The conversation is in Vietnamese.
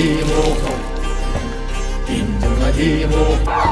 thi mô không? Tìm đường là thi mô.